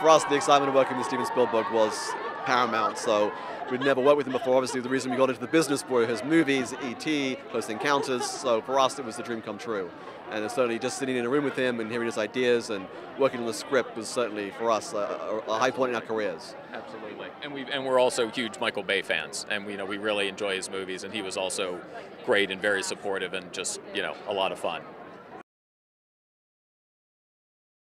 For us, the excitement of working with Steven Spielberg was paramount. So we'd never worked with him before. Obviously, the reason we got into the business were his movies, E.T., Close Encounters. So for us, it was the dream come true. And certainly just sitting in a room with him and hearing his ideas and working on the script was certainly for us a, a high point in our careers. Absolutely, and we and we're also huge Michael Bay fans, and we you know we really enjoy his movies, and he was also great and very supportive and just you know a lot of fun.